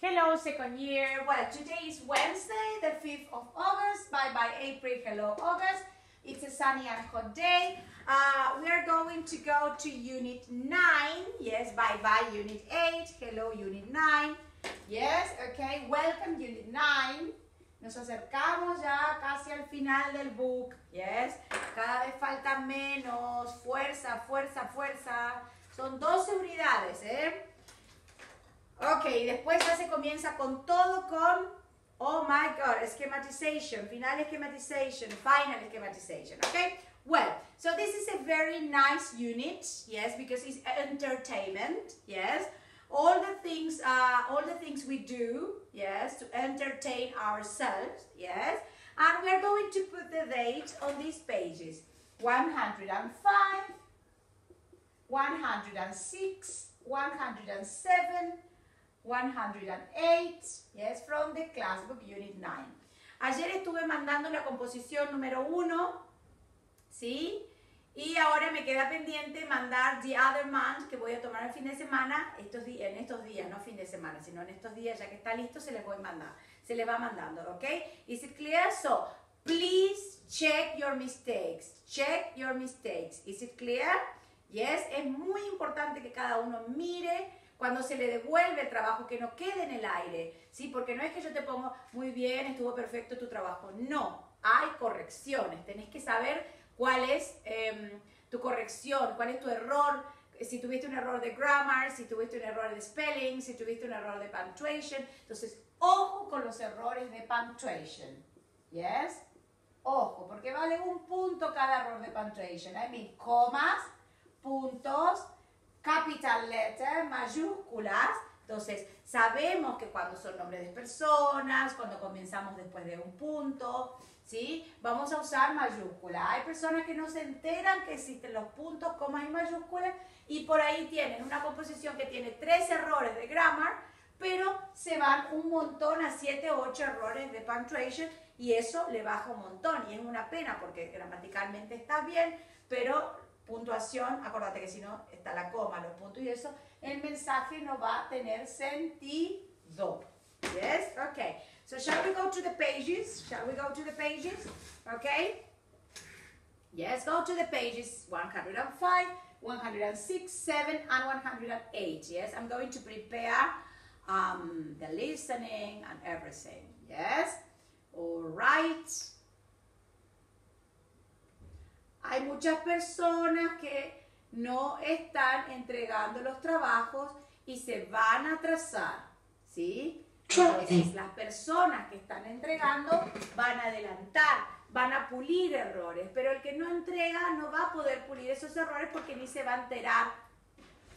Hello, second year. Well, today is Wednesday, the 5th of August. Bye bye, April. Hello, August. It's a sunny and hot day. Uh, we are going to go to Unit 9. Yes, bye bye, Unit 8. Hello, Unit 9. Yes, okay. Welcome, Unit 9. Nos acercamos ya casi al final del book. Yes. Cada vez falta menos. Fuerza, fuerza, fuerza. Son 12 unidades, ¿eh? Ok, después ya se comienza con todo con, oh my god, schematization, final schematization, final schematization, okay? Well, so this is a very nice unit, yes, because it's entertainment, yes? All the things, uh, all the things we do, yes, to entertain ourselves, yes? And we're going to put the date on these pages. 105, 106, 107, 108, yes, from the class book unit 9. Ayer estuve mandando la composición número 1, ¿sí? Y ahora me queda pendiente mandar The Other Month, que voy a tomar el fin de semana, estos en estos días, no fin de semana, sino en estos días, ya que está listo, se les voy a mandar. Se les va mandando, ¿ok? Is it clear? So, please check your mistakes. Check your mistakes. Is it clear? Yes, es muy importante que cada uno mire cuando se le devuelve el trabajo, que no quede en el aire, ¿sí? Porque no es que yo te pongo, muy bien, estuvo perfecto tu trabajo. No, hay correcciones. Tenés que saber cuál es em, tu corrección, cuál es tu error, si tuviste un error de grammar, si tuviste un error de spelling, si tuviste un error de punctuation. Entonces, ojo con los errores de punctuation. ¿Yes? Ojo, porque vale un punto cada error de punctuation. I mean, comas, puntos, capital letter, mayúsculas. Entonces, sabemos que cuando son nombres de personas, cuando comenzamos después de un punto, ¿sí? Vamos a usar mayúscula. Hay personas que no se enteran que existen los puntos, comas y mayúsculas y por ahí tienen una composición que tiene tres errores de grammar, pero se van un montón a siete o ocho errores de punctuation y eso le baja un montón y es una pena porque gramaticalmente está bien, pero puntuación, acuérdate que si no está la coma, los puntos y eso, el mensaje no va a tener sentido. Yes? Okay. So shall we go to the pages? Shall we go to the pages? Okay? Yes, go to the pages 105, 106, 7, and 108. Yes, I'm going to prepare um, the listening and everything. Yes? All right. Hay muchas personas que no están entregando los trabajos y se van a atrasar, ¿sí? Entonces, las personas que están entregando van a adelantar, van a pulir errores, pero el que no entrega no va a poder pulir esos errores porque ni se va a enterar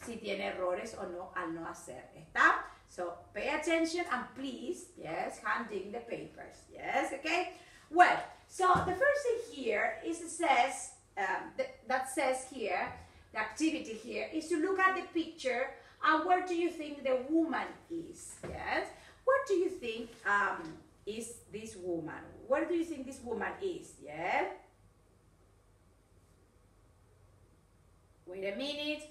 si tiene errores o no al no hacer, ¿está? So, pay attention and please, yes, handing the papers, yes, okay? Well, so the first thing here is it says, um, th that says here, the activity here, is to look at the picture and where do you think the woman is, yes? What do you think um, is this woman? Where do you think this woman is, yeah? Wait a minute.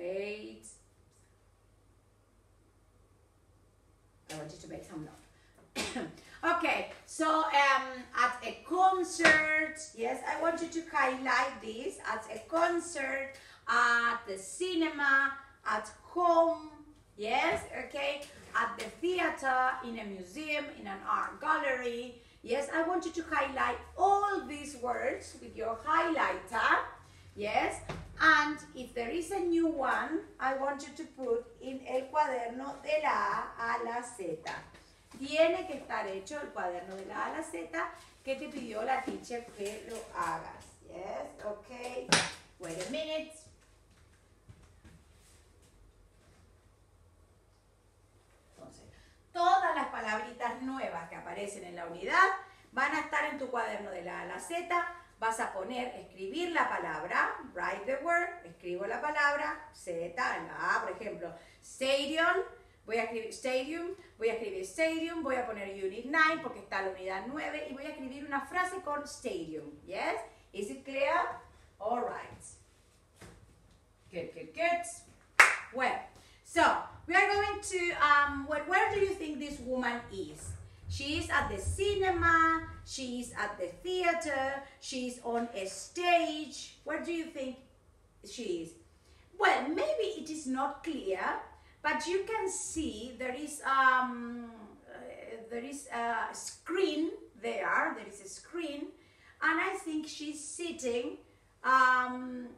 Wait. I want you to make some note. okay, so um, at a concert, yes, I want you to highlight this. At a concert, at the cinema, at home, yes, okay, at the theater, in a museum, in an art gallery. Yes, I want you to highlight all these words with your highlighter. Yes, and if there is a new one, I want you to put in el cuaderno de la A a la Z. Tiene que estar hecho el cuaderno de la A a la Z que te pidió la teacher que lo hagas. Yes, okay. Wait a minute. Entonces, todas las palabritas nuevas que aparecen en la unidad van a estar en tu cuaderno de la A a la Z vas a poner, escribir la palabra, write the word, escribo la palabra, Z, la A, por ejemplo, stadium, Voy a escribir stadium, voy a escribir stadium, voy a poner unit 9 porque está la unidad 9 y voy a escribir una frase con stadium. Yes? Is it clear? All right. Good, good, good. Well, so we are going to, um, where do you think this woman is? She's at the cinema, she's at the theater, she's on a stage. Where do you think she is? Well, maybe it is not clear, but you can see there is um, uh, there is a screen there. There is a screen, and I think she's sitting um,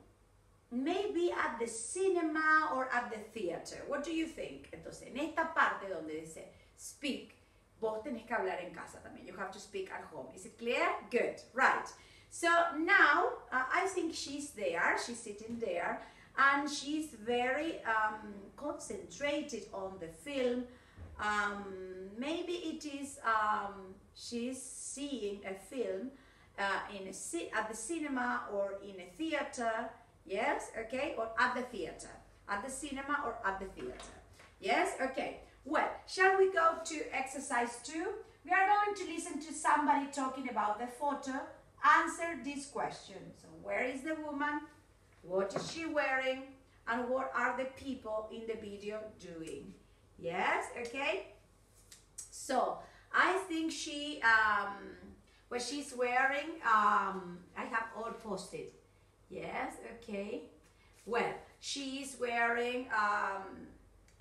maybe at the cinema or at the theater. What do you think? Entonces, en esta parte donde dice speak, vos tenés que hablar en casa también. You have to speak at home. Is it clear? Good. Right. So now uh, I think she's there. She's sitting there, and she's very um, concentrated on the film. Um, maybe it is um, she's seeing a film uh, in a at the cinema or in a theater. Yes, okay, or at the theater, at the cinema or at the theater. Yes, okay. Well, shall we go to exercise two? We are going to listen to somebody talking about the photo. Answer this question. So, where is the woman? What is she wearing? And what are the people in the video doing? Yes, okay. So, I think she, um, what she's wearing, um, I have all posted. Yes, okay. Well, she's wearing um,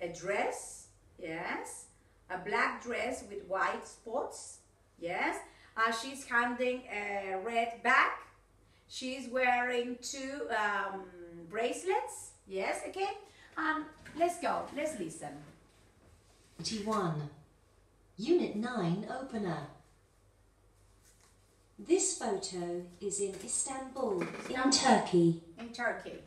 a dress, yes, a black dress with white spots, yes. Uh, she's handing a red bag. She's wearing two um, bracelets, yes, okay. Um, let's go, let's listen. 21. Unit 9 Opener. This photo is in Istanbul, in Turkey. In Turkey,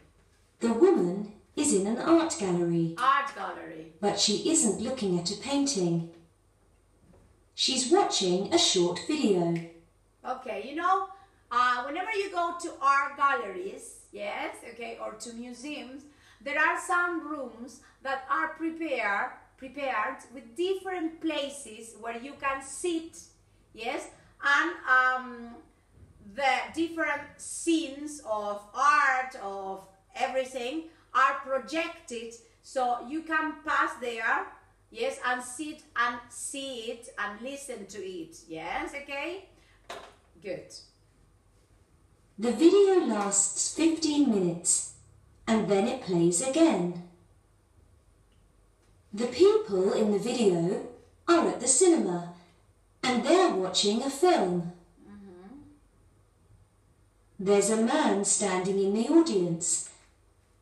The woman is in an art gallery, art gallery. but she isn't looking at a painting. She's watching a short video. Okay, you know, uh, whenever you go to art galleries, yes, okay, or to museums, there are some rooms that are prepared prepared with different places where you can sit, yes, and um, the different scenes of art of everything are projected, so you can pass there, yes, and sit and see it and listen to it, yes, okay. Good. The video lasts 15 minutes and then it plays again. The people in the video are at the cinema and they're watching a film. Mm-hmm. There's a man standing in the audience,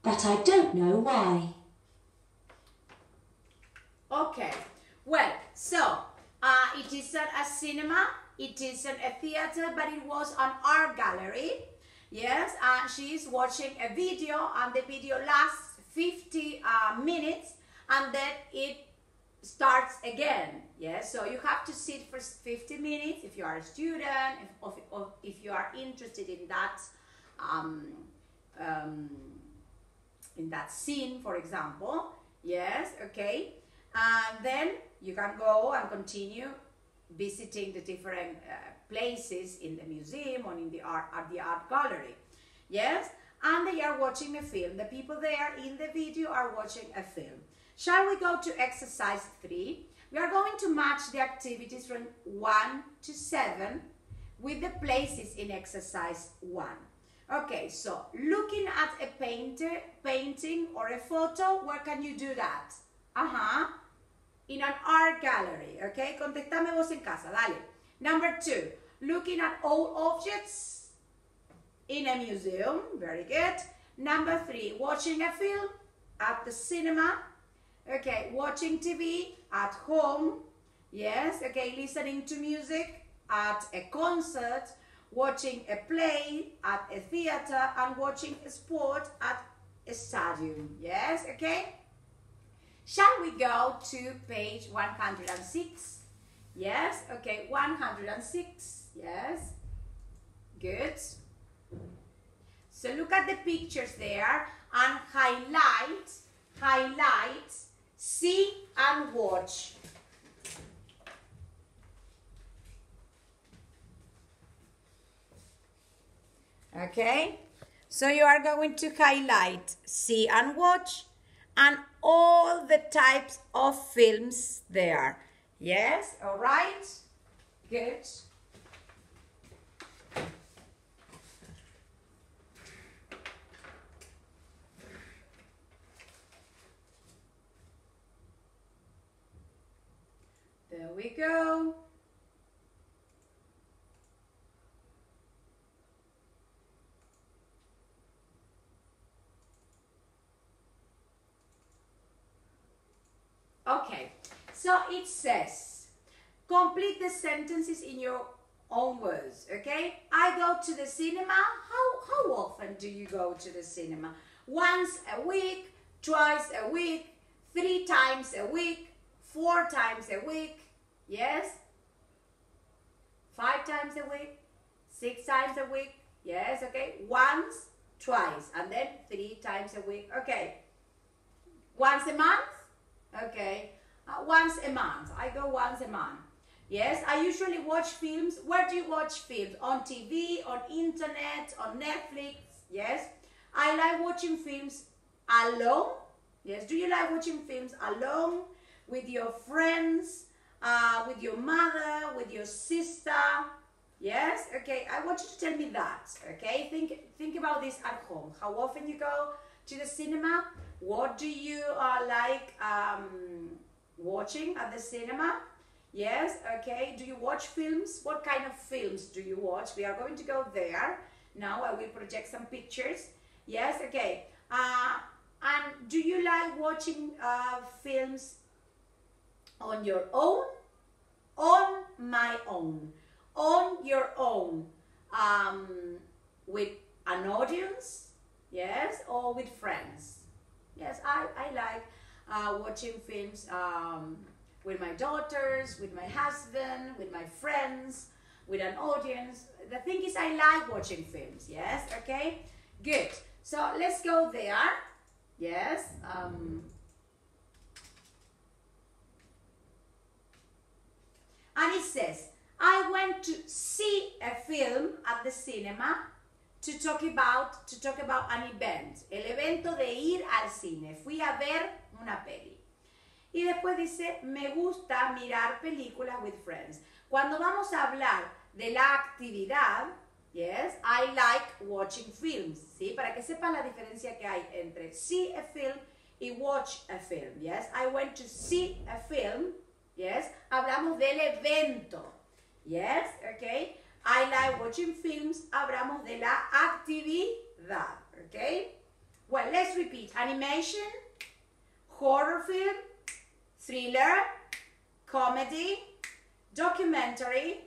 but I don't know why. Okay. Well, so uh, it isn't a cinema, it isn't a theater, but it was an art gallery. Yes, and she's watching a video, and the video lasts 50 uh, minutes, and then it starts again. Yes, so you have to sit for 50 minutes if you are a student, if, of, if you are interested in that. Um, um, in that scene, for example. Yes, okay. And then you can go and continue visiting the different uh, places in the museum or in the art at the art gallery. Yes, and they are watching a film. The people there in the video are watching a film. Shall we go to exercise three? We are going to match the activities from one to seven with the places in exercise one. Okay, so looking at a painter, painting or a photo, where can you do that? Uh-huh. In an art gallery, okay? Contestame vos en casa, dale. Number two, looking at old objects in a museum, very good. Number three, watching a film at the cinema. Okay, watching TV at home. Yes, okay, listening to music at a concert watching a play at a theater and watching a sport at a stadium. Yes, okay? Shall we go to page 106? Yes, okay, 106. Yes, good. So look at the pictures there and highlight, highlight see and watch. Okay, so you are going to highlight see and watch and all the types of films there. Yes, all right, good. There we go. Okay, so it says, complete the sentences in your own words, okay? I go to the cinema. How, how often do you go to the cinema? Once a week, twice a week, three times a week, four times a week, yes? Five times a week, six times a week, yes, okay? Once, twice, and then three times a week, okay? Once a month, Okay. Uh, once a month. I go once a month. Yes, I usually watch films. Where do you watch films? On TV, on internet, on Netflix. Yes. I like watching films alone. Yes. Do you like watching films alone with your friends, uh, with your mother, with your sister? Yes. Okay. I want you to tell me that. Okay. Think think about this at home. How often you go to the cinema? What do you uh, like um, watching at the cinema? Yes, okay. Do you watch films? What kind of films do you watch? We are going to go there. Now I will project some pictures. Yes, okay. Uh, and do you like watching uh, films on your own? On my own. On your own. Um, with an audience? Yes, or with friends? Yes, I, I like uh, watching films um, with my daughters, with my husband, with my friends, with an audience. The thing is, I like watching films. Yes, okay, good. So let's go there. Yes. Um, and it says, I went to see a film at the cinema to talk about to talk about an event, el evento de ir al cine. Fui a ver una peli. Y después dice, me gusta mirar películas with friends. Cuando vamos a hablar de la actividad, yes, I like watching films, ¿sí? Para que sepan la diferencia que hay entre see a film y watch a film, yes. I went to see a film, yes. Hablamos del evento, yes, okay. I like watching films. Hablamos de la actividad. Okay? Well, let's repeat. Animation, horror film, thriller, comedy, documentary,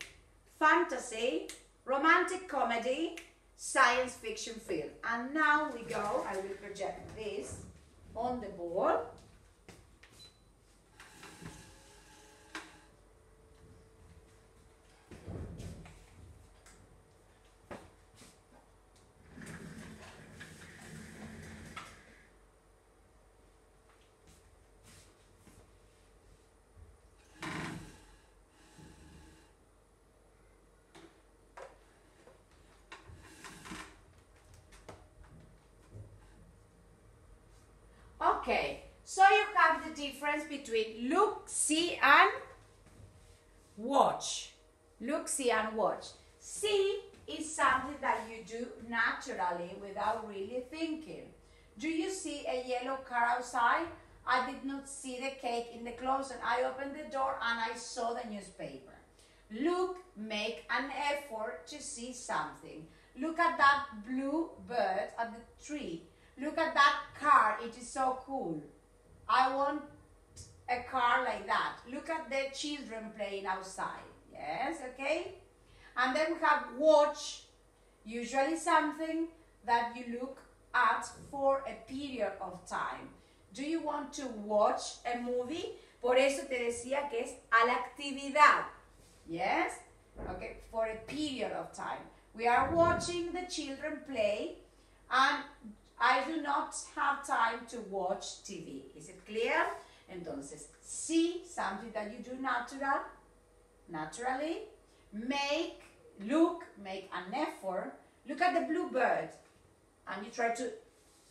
fantasy, romantic comedy, science fiction film. And now we go, I will project this on the board. Okay, so you have the difference between look, see, and watch. Look, see, and watch. See is something that you do naturally without really thinking. Do you see a yellow car outside? I did not see the cake in the closet. I opened the door and I saw the newspaper. Look, make an effort to see something. Look at that blue bird at the tree. Look at that car, it is so cool. I want a car like that. Look at the children playing outside. Yes, okay? And then we have watch, usually something that you look at for a period of time. Do you want to watch a movie? Por eso te decía que es a la actividad. Yes? Okay, for a period of time. We are watching the children play and I do not have time to watch TV. Is it clear? Entonces, see something that you do natural, naturally, make, look, make an effort. Look at the blue bird and you try to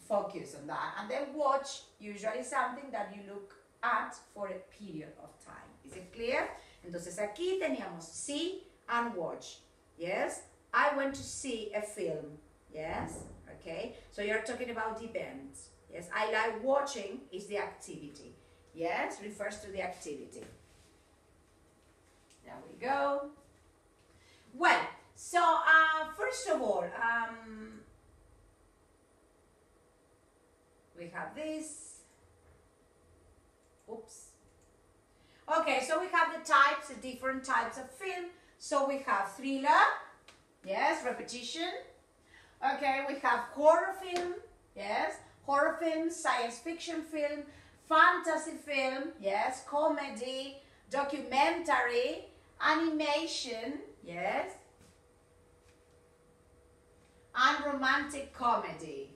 focus on that. And then watch, usually something that you look at for a period of time. Is it clear? Entonces aquí teníamos see and watch. Yes? I went to see a film. Yes? Okay? So you're talking about the events. Yes? I like watching is the activity. Yes? Refers to the activity. There we go. Well, so uh, first of all, um, we have this. Oops. Okay, so we have the types, the different types of film. So we have thriller, yes, repetition. Okay, we have horror film, yes, horror film, science fiction film, fantasy film, yes, comedy, documentary, animation, yes, and romantic comedy.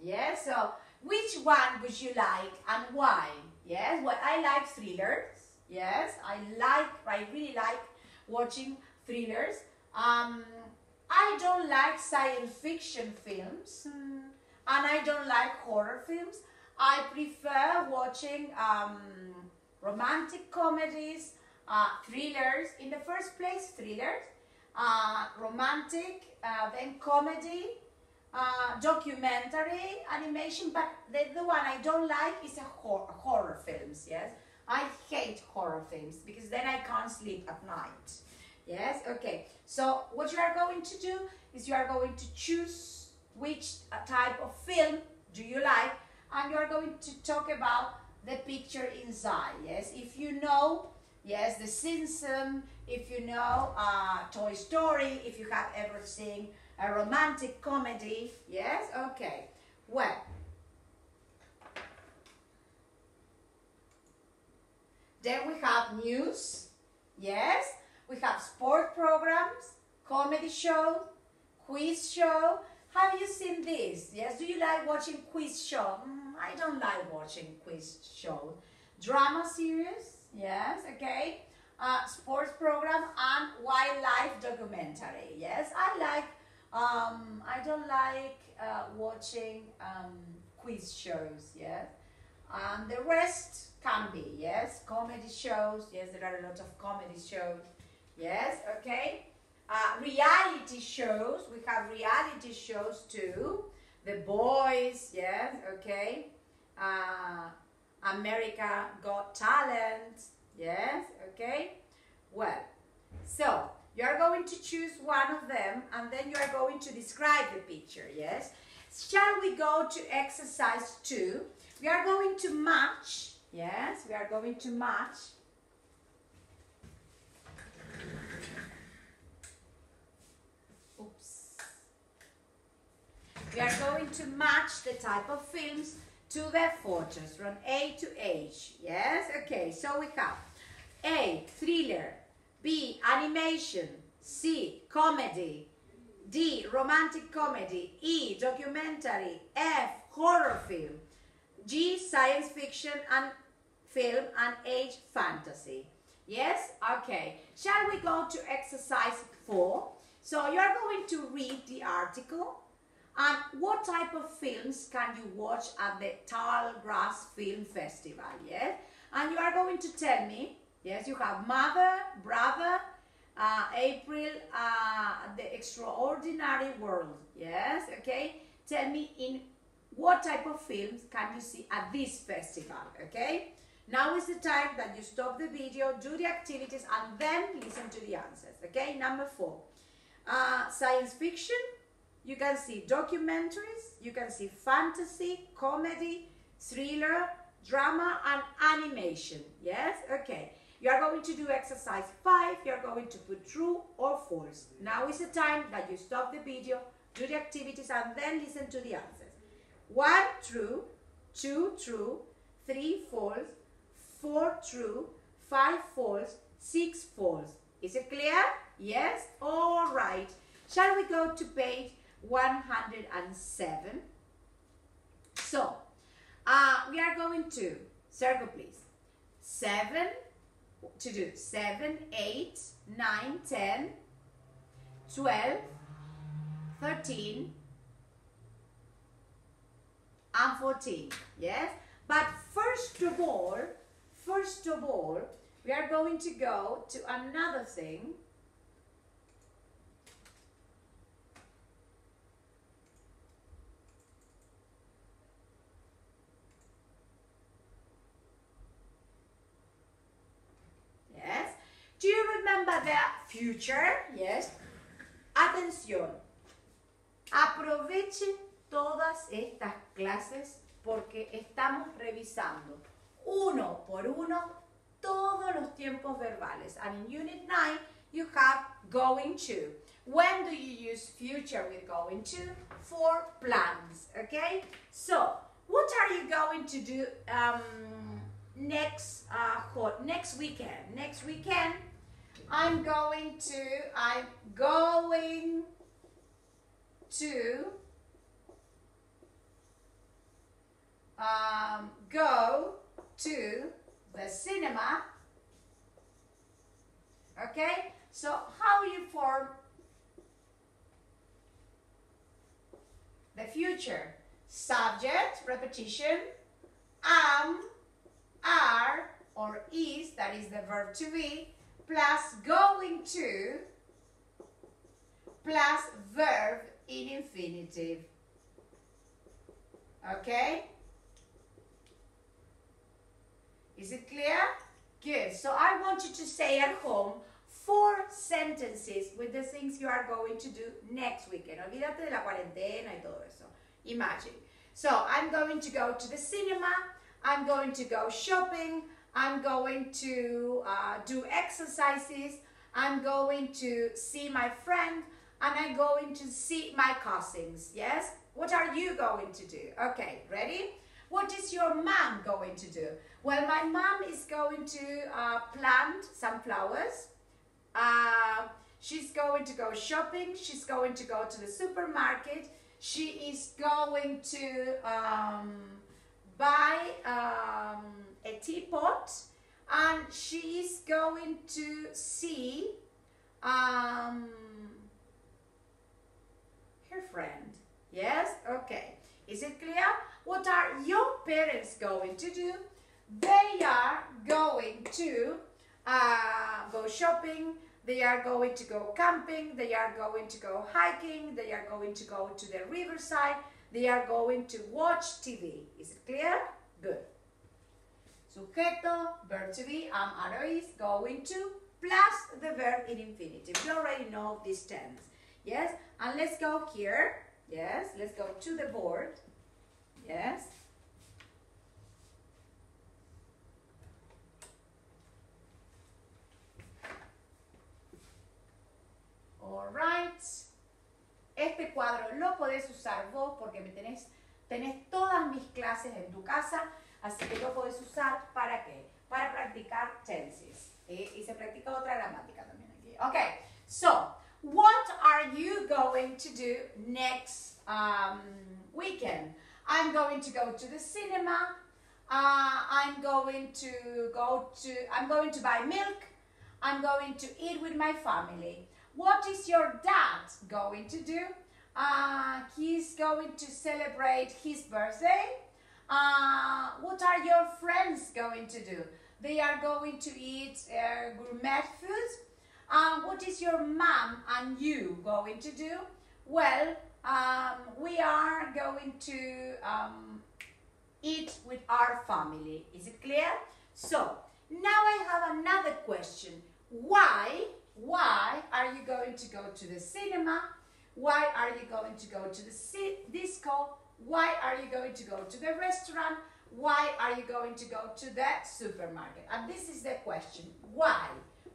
Yes, so which one would you like and why? Yes, well, I like thrillers. Yes, I like, I really like watching thrillers. Um, I don't like science fiction films and I don't like horror films. I prefer watching um, romantic comedies, uh, thrillers. In the first place, thrillers, uh, romantic, uh, then comedy, uh, documentary, animation. But the, the one I don't like is a hor- horror films. Yes, I hate horror films because then I can't sleep at night. Yes, okay. So what you are going to do is you are going to choose which type of film do you like and you are going to talk about the picture inside. Yes, if you know, yes, The Simpsons, if you know uh, Toy Story, if you have ever seen a romantic comedy. Yes, okay. Well, then we have news. Yes, we have sport programs, comedy show, quiz show. Have you seen this? Yes. Do you like watching quiz show? Mm, I don't like watching quiz show. Drama series. Yes. Okay. Uh, sports program and wildlife documentary. Yes. I like. Um, I don't like uh, watching um, quiz shows. Yes. And the rest can be yes comedy shows. Yes, there are a lot of comedy shows. Yes. Okay. Uh, reality shows. We have reality shows too. The Boys, yes, okay. Uh, America Got Talent, yes, okay. Well, so you are going to choose one of them and then you are going to describe the picture, yes. Shall we go to exercise two? We are going to match, yes, we are going to match Oops. We are going to match the type of films to their photos from A to H. Yes? Okay, so we have A, thriller, B, animation, C, comedy, D, romantic comedy, E, documentary, F, horror film, G, science fiction and film, and H, fantasy. Yes? Okay. Shall we go to exercise 4? So you are going to read the article and what type of films can you watch at the Tall Grass Film Festival, yes? And you are going to tell me, yes, you have Mother, Brother, uh, April, uh, The Extraordinary World, yes, okay? Tell me in what type of films can you see at this festival, okay? Now is the time that you stop the video, do the activities, and then listen to the answers, okay? Number four. Uh, science fiction, you can see documentaries, you can see fantasy, comedy, thriller, drama, and animation. Yes? Okay. You are going to do exercise 5. You are going to put true or false. Now is the time that you stop the video, do the activities, and then listen to the answers. 1 true, 2 true, 3 false, 4 true, 5 false, 6 false. Is it clear? Yes? All right. Shall we go to page 107? So, uh, we are going to Circle, please. 7, to do 7, 8, 9, 10, 12, 13, and 14. Yes? But first of all, first of all, we are going to go to another thing. Yes. Do you remember the future? Yes. Atención. Aprovechen todas estas clases porque estamos revisando uno por uno todos los tiempos verbales. And in Unit 9, you have going to. When do you use future with going to? For plans, okay? So, what are you going to do um, next uh, next weekend? Next weekend, I'm going to, I'm going to um, go to the cinema. Okay? So how you form the future? Subject, repetition, am, are, or is, that is the verb to be, plus going to, plus verb in infinitive. Okay? Is it clear? Good. So I want you to say at home four sentences with the things you are going to do next weekend. Olvídate de la cuarentena y todo eso. Imagine. So I'm going to go to the cinema. I'm going to go shopping. I'm going to uh, do exercises. I'm going to see my friend. And I'm going to see my cousins. Yes? What are you going to do? Okay, ready? What is your mom going to do? Well, my mom is going to uh, plant some flowers. Uh, she's going to go shopping. She's going to go to the supermarket. She is going to um, buy um, a teapot. And she is going to see um, her friend. Yes? Okay. Is it clear? What are your parents going to do? They are going to uh, go shopping, they are going to go camping, they are going to go hiking, they are going to go to the riverside, they are going to watch TV. Is it clear? Good. Sujeto, verb to be, am, are, is, going to, plus the verb in infinitive. You already know this tense. Yes? And let's go here. Yes? Let's go to the board. Yes? Alright. Este cuadro lo podés usar vos porque me tenés, tenés todas mis clases en tu casa, así que lo podés usar para qué? Para practicar tenses. ¿eh? Y se practica otra gramática también aquí. Okay, so what are you going to do next um, weekend? I'm going to go to the cinema. Uh, I'm going to go to, I'm going to buy milk. I'm going to eat with my family. What is your dad going to do? Uh, he's going to celebrate his birthday. Uh, what are your friends going to do? They are going to eat uh, gourmet food. Um, what is your mom and you going to do? Well, um, we are going to um, eat with our family. Is it clear? So, now I have another question. Why why are you going to go to the cinema? Why are you going to go to the disco? Why are you going to go to the restaurant? Why are you going to go to the supermarket? And this is the question. Why?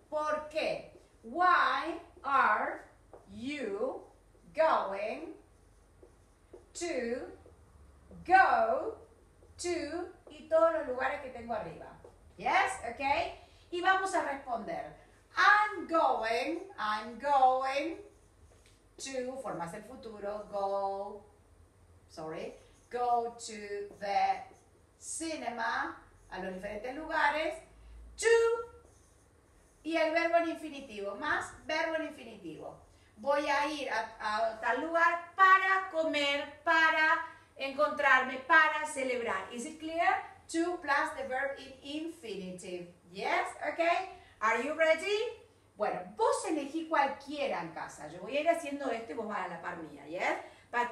¿Por qué? Why are you going to go to y todos los lugares que tengo arriba? Yes? Okay? Y vamos a responder. I'm going, I'm going to, formas el futuro, go, sorry, go to the cinema. a los diferentes lugares. To y el verbo en infinitivo, más verbo en infinitivo. Voy a ir a, a tal lugar para comer, para encontrarme, para celebrar. Is it clear? To plus the verb in infinitive. Yes? Okay? Are you ready? Bueno, vos elegí cualquiera en casa. Yo voy a ir haciendo esto y vos vas a la par mía. Yes? But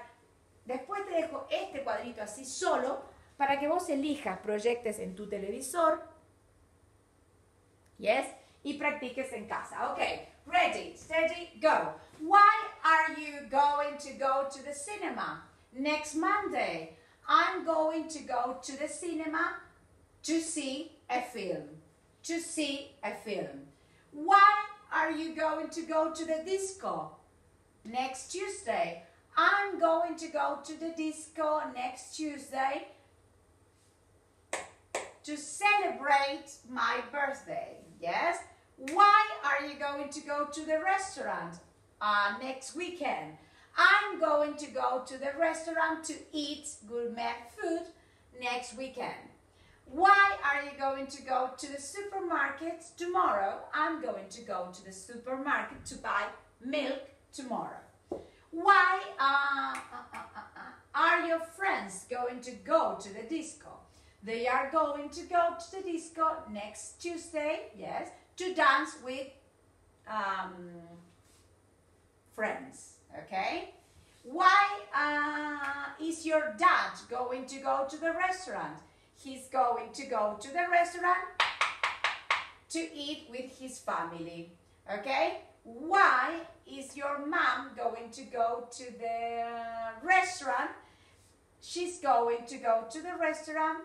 después te dejo este cuadrito así solo para que vos elijas, proyectes en tu televisor. Yes? Y practiques en casa. Okay. Ready, steady, go. Why are you going to go to the cinema next Monday? I'm going to go to the cinema to see a film. To see a film. Why are you going to go to the disco next Tuesday? I'm going to go to the disco next Tuesday to celebrate my birthday. Yes? Why are you going to go to the restaurant uh, next weekend? I'm going to go to the restaurant to eat gourmet food next weekend. Why are you going to go to the supermarket tomorrow? I'm going to go to the supermarket to buy milk tomorrow. Why uh, uh, uh, uh, uh, are your friends going to go to the disco? They are going to go to the disco next Tuesday, yes, to dance with um, friends, okay? Why uh, is your dad going to go to the restaurant? He's going to go to the restaurant to eat with his family, okay? Why is your mom going to go to the restaurant? She's going to go to the restaurant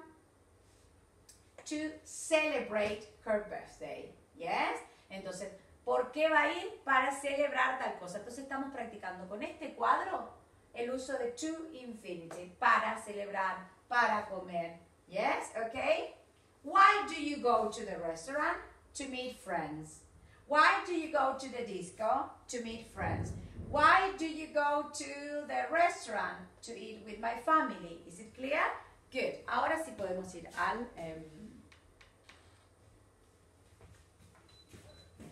to celebrate her birthday. Yes? Entonces, ¿por qué va a ir? Para celebrar tal cosa. Entonces estamos practicando con este cuadro el uso de to infinitive. Para celebrar, para comer. Yes? Okay? Why do you go to the restaurant? To meet friends. Why do you go to the disco? To meet friends. Why do you go to the restaurant? To eat with my family. Is it clear? Good. Ahora sí podemos ir al... em,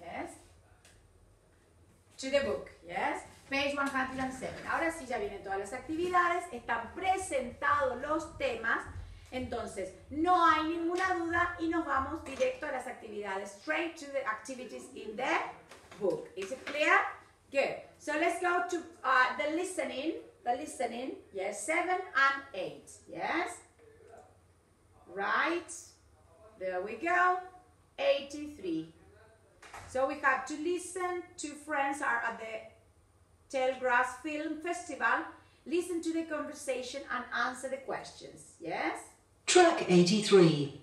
yes. To the book. Yes. Page 107. Ahora sí ya vienen todas las actividades. Están presentados los temas. Entonces, no hay ninguna duda y nos vamos directo a las actividades. Straight to the activities in the book. Is it clear? Good. So let's go to uh, the listening. The listening. Yes, 7 and 8. Yes. Right. There we go. 83. So we have to listen. Two friends are at the Tallgrass Film Festival. Listen to the conversation and answer the questions. Yes? Track 83.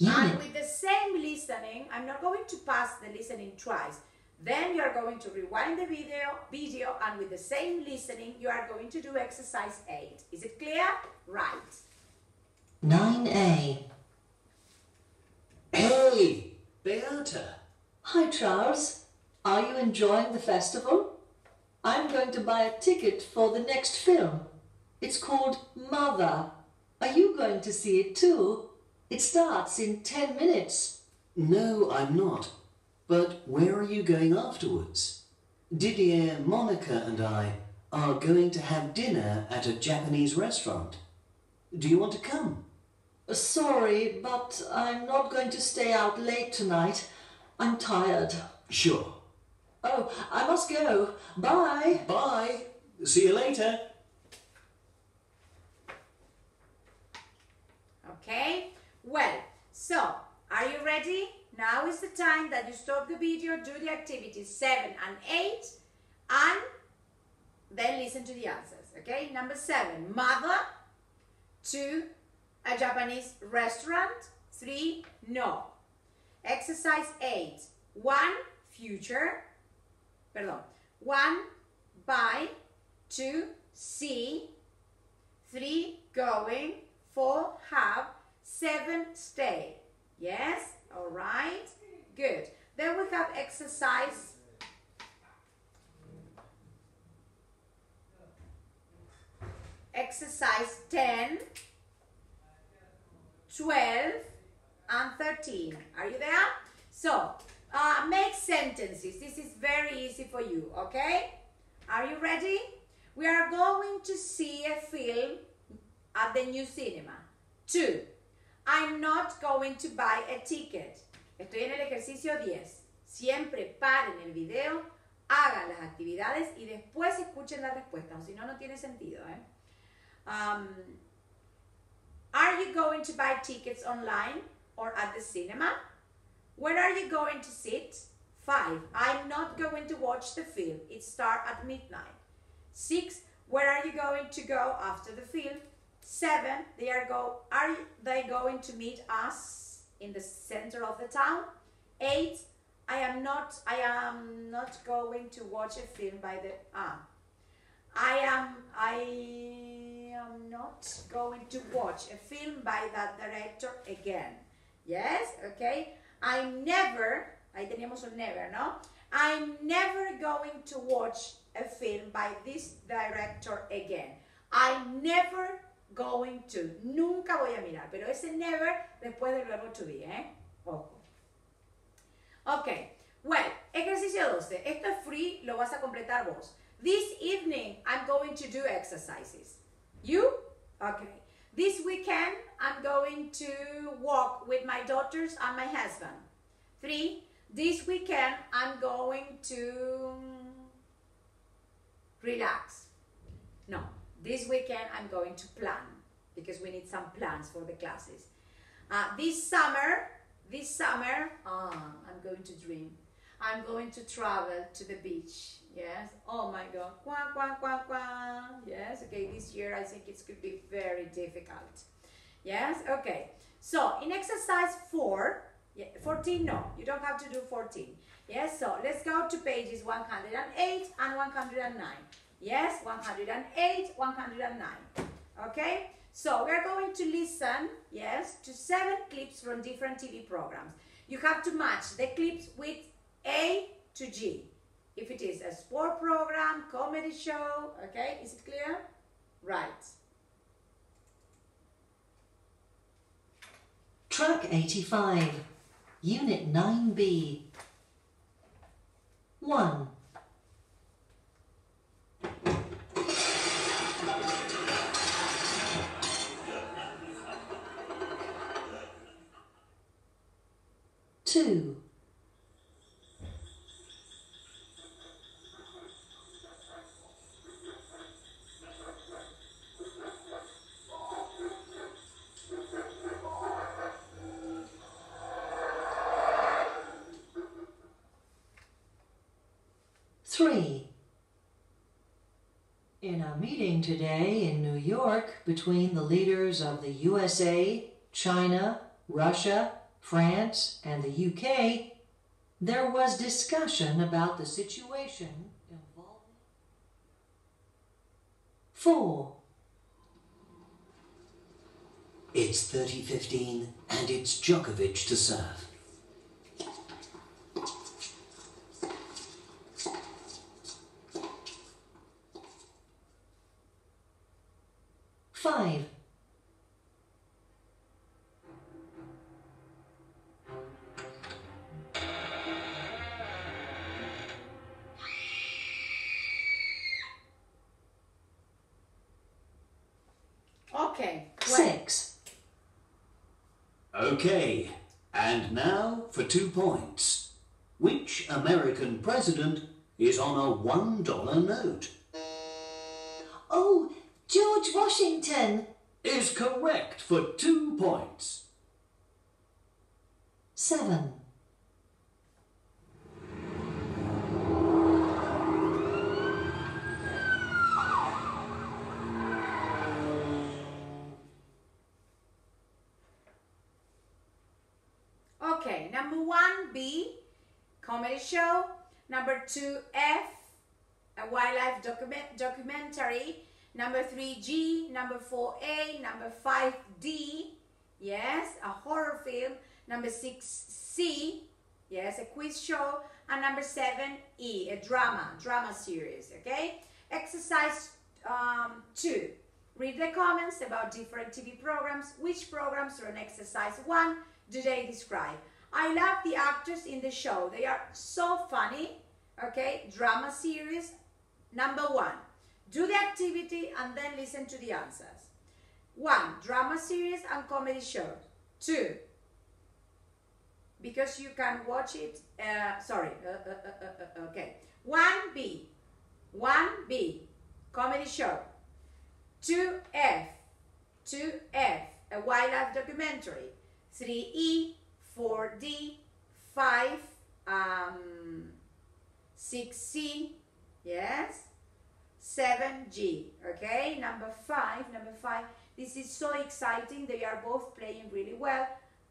And with the same listening, I'm not going to pass the listening twice. Then you are going to rewind the video, video, and with the same listening, you are going to do exercise 8. Is it clear? Right. 9A. Hey, Beata. Hi, Charles. Are you enjoying the festival? I'm going to buy a ticket for the next film. It's called Mother. Are you going to see it too? It starts in 10 minutes. No, I'm not. But where are you going afterwards? Didier, Monica, and I are going to have dinner at a Japanese restaurant. Do you want to come? Uh, Sorry, but I'm not going to stay out late tonight. I'm tired. Sure. Oh, I must go. Bye. Bye. See you later. Okay? Well, so are you ready? Now is the time that you stop the video, do the activities 7 and 8, and then listen to the answers. Okay? Number 7, mother. 2, a Japanese restaurant. 3, no. Exercise 8, 1, future. Perdón. 1, buy. 2, see. 3 going, 4 have, 7 stay. Yes? All right. Good. Then we have exercise exercise 10 12 and 13. Are you there? So, uh, make sentences. This is very easy for you, okay? Are you ready? We are going to see a film at the new cinema. Two, I'm not going to buy a ticket. Estoy en el ejercicio 10. Siempre paren el video, hagan las actividades y después escuchen la respuesta, o si no, no tiene sentido. ¿eh? Um, are you going to buy tickets online or at the cinema? Where are you going to sit? Five, I'm not going to watch the film. It starts at midnight. Six, where are you going to go after the film? Seven, they are go are they going to meet us in the center of the town? Eight, I am not I am not going to watch a film by the ah. I am I am not going to watch a film by that director again. Yes, okay. I'm never, ahí teníamos un never, ¿no? I'm never going to watch a film by this director again. I'm never going to. Nunca voy a mirar, pero ese never después del verbo to be, ¿eh? Ojo. Ok, well, ejercicio 12. Esto es free, lo vas a completar vos. This evening, I'm going to do exercises. You? Okay. This weekend, I'm going to walk with my daughters and my husband. Three, this weekend, I'm going to relax. This weekend, I'm going to plan because we need some plans for the classes. Uh, this summer, this summer, ah, I'm going to dream. I'm going to travel to the beach. Yes. Oh my God. Quack, quack, quack, quack. Yes. Okay. This year I think it's going to be very difficult. Yes. Okay. So in exercise four, yeah, 14, no, you don't have to do 14. Yes. So let's go to pages 108 and 109. Yes. 108, 109. Okay. So we're going to listen, yes, to seven clips from different TV programs. You have to match the clips with A to G. If it is a sport program, comedy show, okay, is it clear? Right. Track 85, Unit 9B. 1. Two. Three. In a meeting today in New York between the leaders of the USA, China, Russia, France, and the UK, there was discussion about the situation involving. Four. It's 30-15 and it's Djokovic to serve. Points. Which American president is on a $1 note? Oh, George Washington. Is correct for two points. Seven. Okay, number one, B, comedy show. Number two, F, a wildlife document, documentary. Number three, G. Number four, A. Number five, D. Yes, a horror film. Number six, C. Yes, a quiz show. And number seven, E, a drama, drama series. Okay. Exercise um, two. Read the comments about different TV programs. Which programs are in exercise one do they describe? I love the actors in the show. They are so funny. Okay, drama series. Number one, do the activity and then listen to the answers. One, drama series and comedy show. Two, because you can watch it. Uh, sorry. Uh, uh, uh, uh, uh, okay. One B. One B. Comedy show. Two F. Two F. A wildlife documentary. Three E. Four D. Five. Um, six C. Yes. Seven G. Okay. Number five. Number five. This is so exciting. They are both playing really well.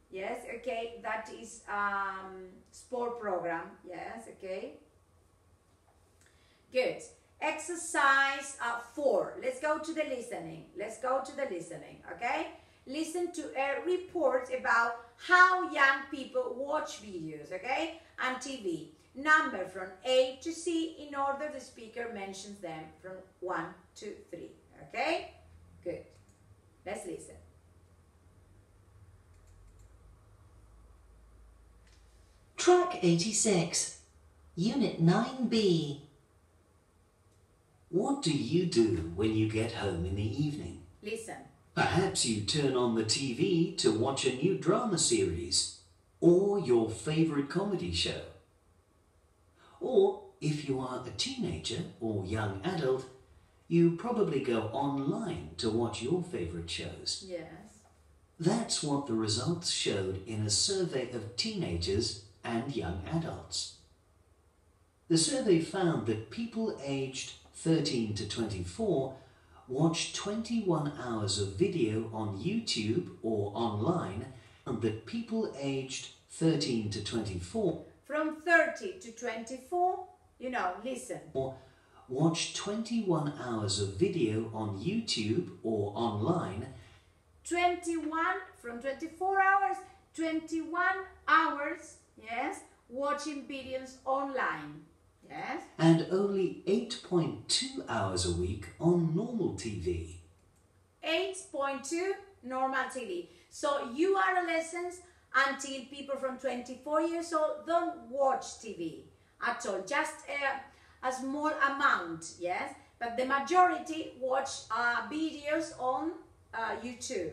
Yes, okay, that is um, sport program. Yes, okay. Good. Exercise uh, four. Let's go to the listening. Let's go to the listening, okay? Listen to a report about how young people watch videos, okay? And TV. Number from A to C in order the speaker mentions them from one to three, okay? Good. Let's listen. Track 86, Unit 9B. What do you do when you get home in the evening? Listen. Perhaps you turn on the TV to watch a new drama series or your favorite comedy show. Or if you are a teenager or young adult, you probably go online to watch your favorite shows. Yes. That's what the results showed in a survey of teenagers and young adults. The survey found that people aged 13 to 24 watch 21 hours of video on YouTube or online, and that people aged 13 to 24 From 30 to 24, you know, listen. watch 21 hours of video on YouTube or online 21 from 24 hours, 21 hours, yes, watching videos online. Yes. and only 8.2 hours a week on normal TV. 8.2 normal TV. So you are a adolescents until people from 24 years old don't watch TV at all. Just a, a small amount, yes. But the majority watch uh, videos on uh, YouTube.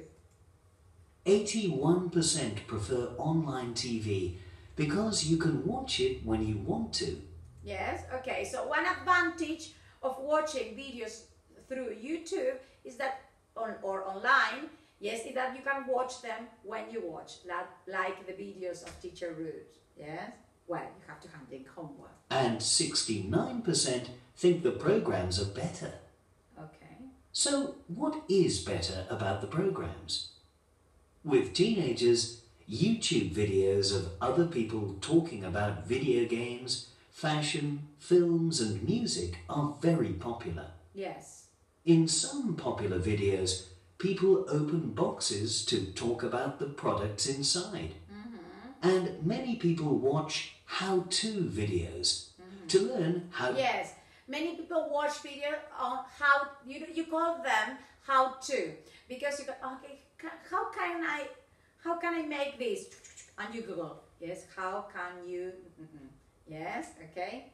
81% prefer online TV because you can watch it when you want to. Yes, okay. So one advantage of watching videos through YouTube is that on or online, yes, is that you can watch them when you watch, like, like the videos of Teacher Ruth. Yes. Well, you have to hand in homework. And 69% think the programs are better. Okay. So, what is better about the programs? With teenagers, YouTube videos of other people talking about video games, fashion, films, and music are very popular. Yes. In some popular videos, people open boxes to talk about the products inside. Mm-hmm. And many people watch how to videos mm-hmm. to learn how Yes. Many people watch video on how you you call them how to because you go okay how can I how can I make this and you Google yes how can you mhm. Yes okay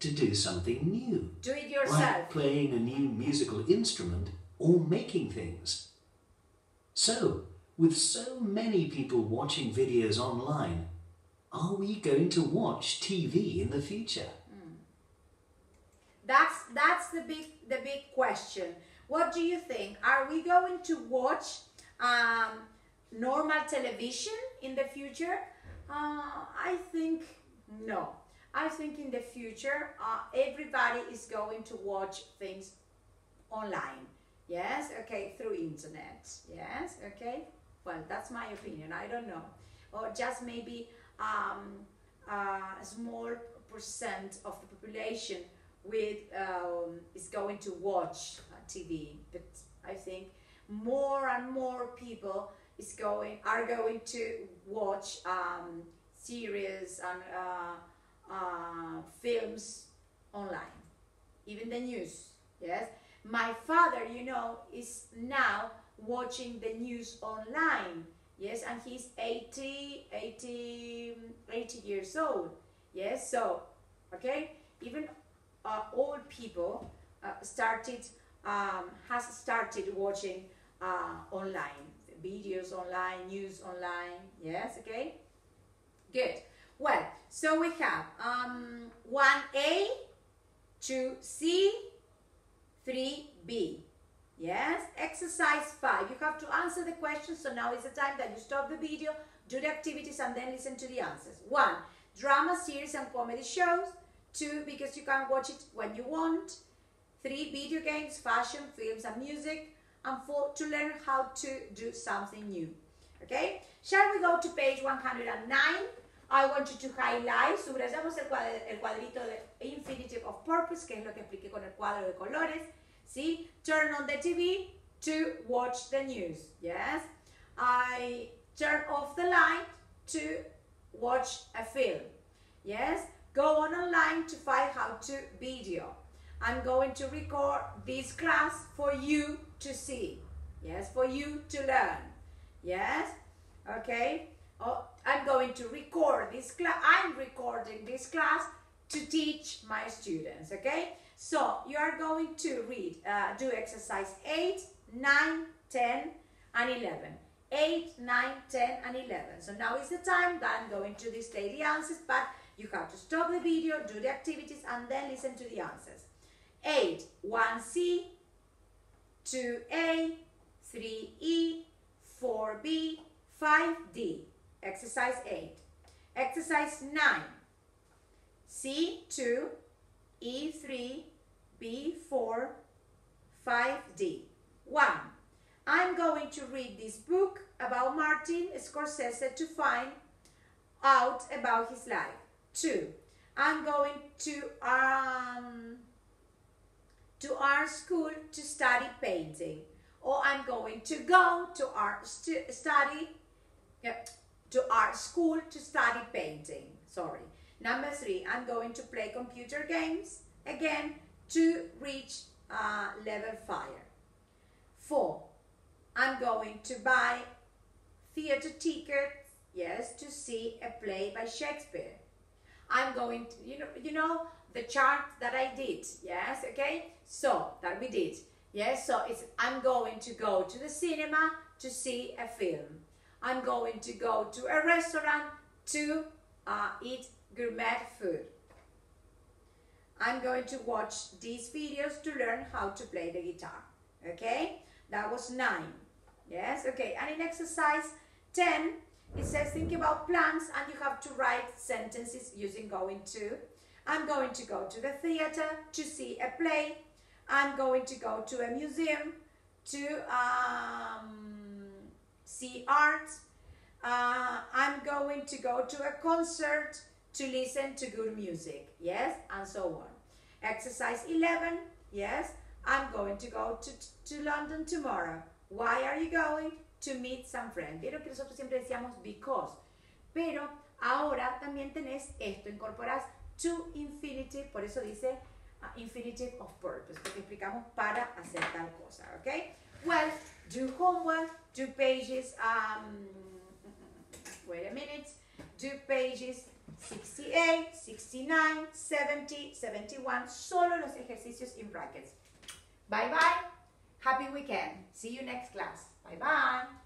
to do something new. do it Like yourself playing a new musical instrument or making things. So, with so many people watching videos online, are we going to watch TV in the future? That's that's the big the big question. What do you think? Are we going to watch um, normal television in the future? Uh, I think no. I think in the future uh, everybody is going to watch things online. Yes, okay, through internet. Yes, okay. Well, that's my opinion. I don't know, or just maybe um, a small percent of the population with um, is going to watch uh, TV, but I think more and more people is going are going to watch um, series and uh, uh, films online, even the news. Yes, my father, you know, is now watching the news online. Yes, and he's 80, 80, 80 years old. Yes, so, okay, even uh, old people uh, started, um, has started watching uh, online, videos online, news online. Yes, okay, good. Well, so we have um, 1A, 2C, 3B. Yes, exercise 5. You have to answer the questions, so now is the time that you stop the video, do the activities, and then listen to the answers. 1. Drama series and comedy shows. 2. Because you can watch it when you want. 3. Video games, fashion, films, and music. And 4. To learn how to do something new. Okay? Shall we go to page 109? I want you to highlight, subrayamos el, cuadr el cuadrito de infinitive of purpose, que es lo que expliqué con el cuadro de colores. See, turn on the TV to watch the news. Yes, I turn off the light to watch a film. Yes, go on online to find how to video. I'm going to record this class for you to see. Yes, for you to learn. Yes, okay. Oh, I'm going to record this class. I'm recording this class to teach my students. Okay. So you are going to read, uh, do exercise 8, 9, 10, and 11. 8, 9, 10, and 11. So now is the time that I'm going to display the answers, but you have to stop the video, do the activities, and then listen to the answers. 8, 1C, 2A, 3E, 4B, 5D. Exercise 8. Exercise 9. C2, E3, B4, 5D. 1. I'm going to read this book about Martin Scorsese to find out about his life. 2. I'm going to um, to art school to study painting. Or I'm going to go to art stu study to art school to study painting. Sorry. Number three, I'm going to play computer games again to reach uh, level 5. Four, I'm going to buy theater tickets, yes, to see a play by Shakespeare. I'm going to, you know, you know, the chart that I did, yes, okay? So, that we did, yes, so it's, I'm going to go to the cinema to see a film. I'm going to go to a restaurant to uh, eat gourmet food. I'm going to watch these videos to learn how to play the guitar. Okay, that was nine. Yes, okay, and in exercise 10, it says think about plans and you have to write sentences using going to. I'm going to go to the theater to see a play. I'm going to go to a museum to um, see art. Uh, I'm going to go to a concert to listen to good music, yes, and so on. Exercise 11, yes, I'm going to go to, to London tomorrow. Why are you going? To meet some friends. Vieron que nosotros siempre decíamos because, pero ahora también tenés esto, incorporás to infinitive, por eso dice infinitive of purpose, porque explicamos para hacer tal cosa, ¿ok? Well, do homework, do pages, um, wait a minute, do pages 68, 69, 70, 71, solo los ejercicios in brackets. Bye bye. Happy weekend. See you next class. Bye bye.